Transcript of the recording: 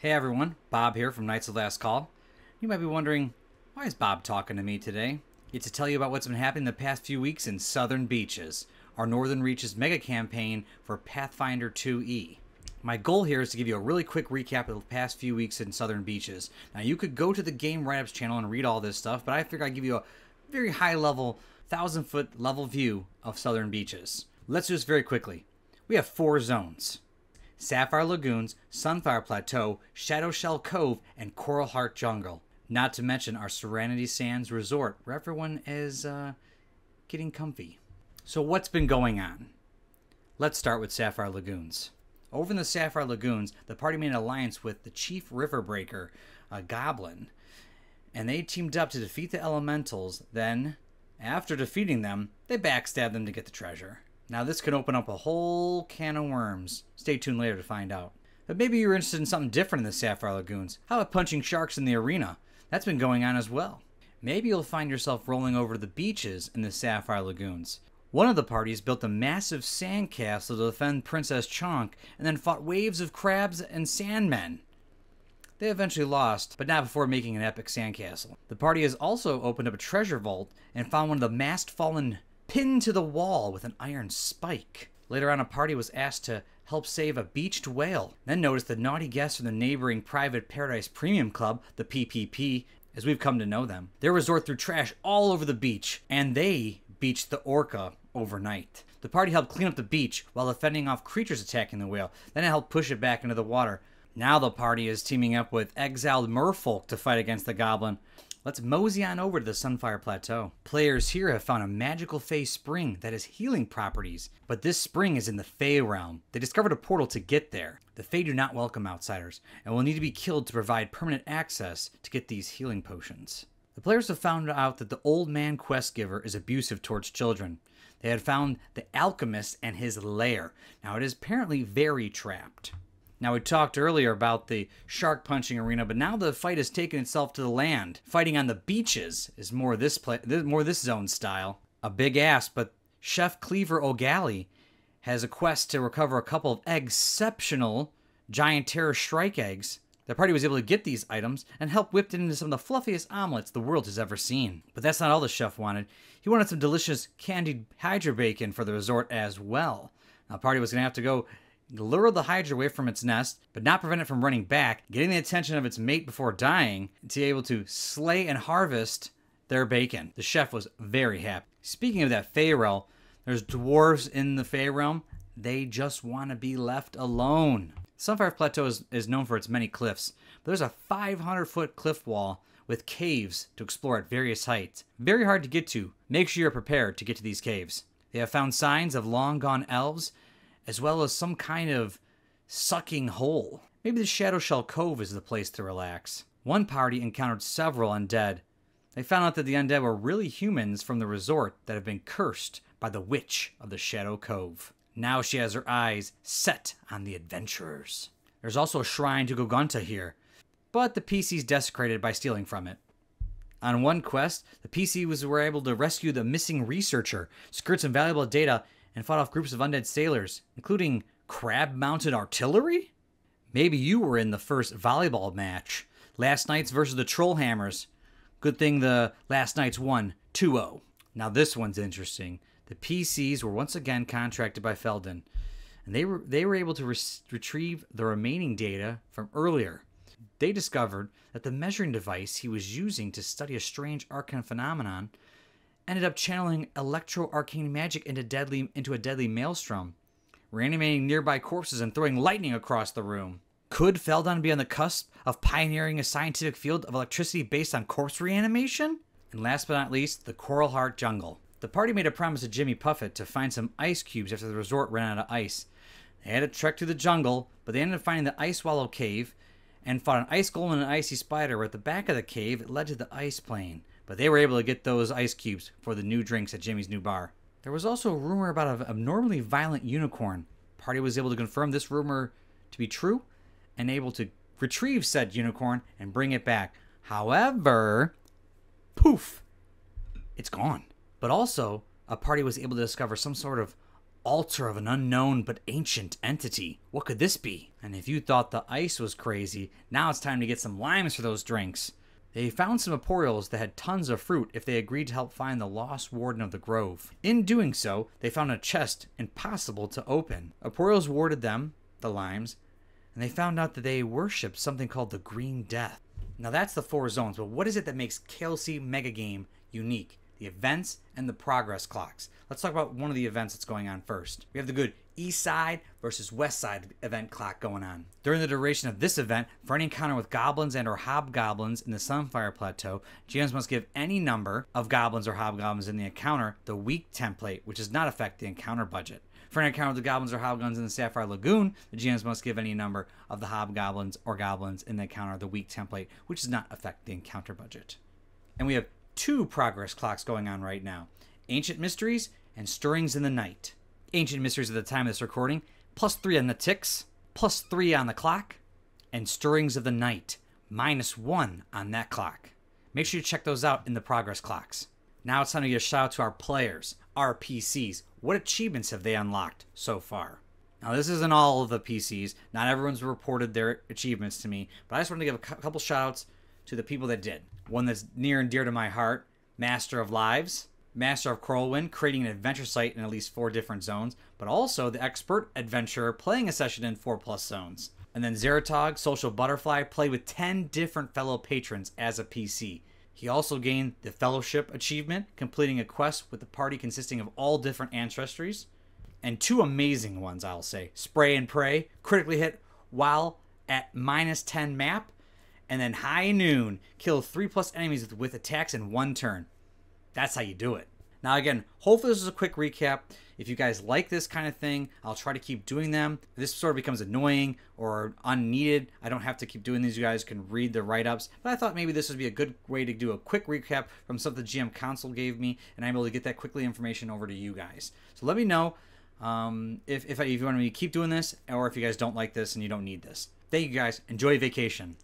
Hey everyone, Bob here from Knights of Last Call. You might be wondering, why is Bob talking to me today? It's to tell you about what's been happening the past few weeks in Southern Beaches, our Northern Reaches mega campaign for Pathfinder 2E. My goal here is to give you a really quick recap of the past few weeks in Southern Beaches. Now, you could go to the Game Write Ups channel and read all this stuff, but I figure I'd give you a very high level, thousand foot level view of Southern Beaches. Let's do this very quickly. We have four zones Sapphire Lagoons, Sunfire Plateau, Shadow Shell Cove, and Coral Heart Jungle. Not to mention our Serenity Sands Resort, where everyone is uh, getting comfy. So, what's been going on? Let's start with Sapphire Lagoons. Over in the Sapphire Lagoons, the party made an alliance with the Chief River Breaker, a goblin, and they teamed up to defeat the elementals. Then, after defeating them, they backstabbed them to get the treasure. Now, this could open up a whole can of worms. Stay tuned later to find out. But maybe you're interested in something different in the Sapphire Lagoons. How about punching sharks in the arena? That's been going on as well. Maybe you'll find yourself rolling over the beaches in the Sapphire Lagoons. One of the parties built a massive sandcastle to defend Princess Chonk and then fought waves of crabs and sandmen. They eventually lost, but not before making an epic sandcastle. The party has also opened up a treasure vault and found one of the mast fallen pinned to the wall with an iron spike. Later on, a party was asked to help save a beached whale. Then noticed the naughty guests from the neighboring Private Paradise Premium Club, the PPP, as we've come to know them. Their resort threw trash all over the beach, and they beached the orca overnight. The party helped clean up the beach while defending off creatures attacking the whale. Then it helped push it back into the water. Now the party is teaming up with exiled merfolk to fight against the goblin. Let's mosey on over to the Sunfire Plateau. Players here have found a magical Fey spring that has healing properties, but this spring is in the Fey realm. They discovered a portal to get there. The Fey do not welcome outsiders, and will need to be killed to provide permanent access to get these healing potions. The players have found out that the old man quest giver is abusive towards children. They had found the alchemist and his lair. Now it is apparently very trapped. Now, we talked earlier about the shark punching arena, but now the fight has taken itself to the land. Fighting on the beaches is more this more this zone style. A big ass, but Chef Cleaver O'Galley has a quest to recover a couple of exceptional giant terror strike eggs. The party was able to get these items and help whip it into some of the fluffiest omelets the world has ever seen. But that's not all the chef wanted. He wanted some delicious candied hydra bacon for the resort as well. Now, the party was going to have to go lure the Hydra away from its nest, but not prevent it from running back, getting the attention of its mate before dying, to be able to slay and harvest their bacon. The chef was very happy. Speaking of that Fey realm, there's dwarves in the Fey realm. They just want to be left alone. Sunfire Plateau is, is known for its many cliffs, but there's a 500 foot cliff wall with caves to explore at various heights. Very hard to get to. Make sure you're prepared to get to these caves. They have found signs of long gone elves as well as some kind of sucking hole. Maybe the Shadow Shell Cove is the place to relax. One party encountered several undead. They found out that the undead were really humans from the resort that have been cursed by the witch of the Shadow Cove. Now she has her eyes set on the adventurers. There's also a shrine to Gogunta here, but the PC's desecrated by stealing from it. On one quest, the PCs were able to rescue the missing researcher, skirt some valuable data, and fought off groups of undead sailors, including crab mounted artillery? Maybe you were in the first volleyball match. Last Knights versus the Trollhammers. Good thing the Last Knights won 2 0. Now, this one's interesting. The PCs were once again contracted by Felden, and they were, they were able to re- retrieve the remaining data from earlier. They discovered that the measuring device he was using to study a strange arcane phenomenon ended up channeling electro arcane magic into deadly into a deadly maelstrom, reanimating nearby corpses and throwing lightning across the room. Could Feldon be on the cusp of pioneering a scientific field of electricity based on corpse reanimation? And last but not least, the Coral Heart Jungle. The party made a promise to Jimmy Puffett to find some ice cubes after the resort ran out of ice. They had to trek through the jungle, but they ended up finding the Ice Wallow Cave and fought an ice golem and an icy spider where at the back of the cave it led to the ice plane but they were able to get those ice cubes for the new drinks at Jimmy's new bar. There was also a rumor about an abnormally violent unicorn. Party was able to confirm this rumor to be true and able to retrieve said unicorn and bring it back. However, poof, it's gone. But also, a party was able to discover some sort of Altar of an unknown but ancient entity. What could this be? And if you thought the ice was crazy, now it's time to get some limes for those drinks. They found some Emporials that had tons of fruit if they agreed to help find the lost warden of the grove. In doing so, they found a chest impossible to open. Emporials warded them, the limes, and they found out that they worshipped something called the Green Death. Now that's the four zones, but what is it that makes Kelsey Mega Game unique? the events, and the progress clocks. Let's talk about one of the events that's going on first. We have the good East Side versus West Side event clock going on. During the duration of this event, for any encounter with goblins and or hobgoblins in the Sunfire Plateau, GMs must give any number of goblins or hobgoblins in the encounter the weak template, which does not affect the encounter budget. For an encounter with the goblins or hobgoblins in the Sapphire Lagoon, the GMs must give any number of the hobgoblins or goblins in the encounter the weak template, which does not affect the encounter budget. And we have two progress clocks going on right now Ancient Mysteries and Stirrings in the Night. Ancient Mysteries at the time of this recording, plus three on the ticks, plus three on the clock, and Stirrings of the Night, minus one on that clock. Make sure you check those out in the progress clocks. Now it's time to give a shout out to our players, our PCs. What achievements have they unlocked so far? Now, this isn't all of the PCs. Not everyone's reported their achievements to me, but I just want to give a couple shout outs to the people that did. One that's near and dear to my heart Master of Lives, Master of Coralwind, creating an adventure site in at least four different zones, but also the expert adventurer playing a session in four plus zones. And then Zeratog, Social Butterfly, played with 10 different fellow patrons as a PC. He also gained the Fellowship achievement, completing a quest with a party consisting of all different ancestries. And two amazing ones, I'll say Spray and Pray, critically hit while at minus 10 MAP, and then high noon, kill three plus enemies with, with attacks in one turn. That's how you do it. Now, again, hopefully this is a quick recap. If you guys like this kind of thing, I'll try to keep doing them. This sort of becomes annoying or unneeded, I don't have to keep doing these. You guys can read the write ups. But I thought maybe this would be a good way to do a quick recap from something the GM Council gave me, and I'm able to get that quickly information over to you guys. So let me know um, if, if, if you want me to keep doing this, or if you guys don't like this and you don't need this. Thank you guys. Enjoy vacation.